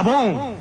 Tá bom?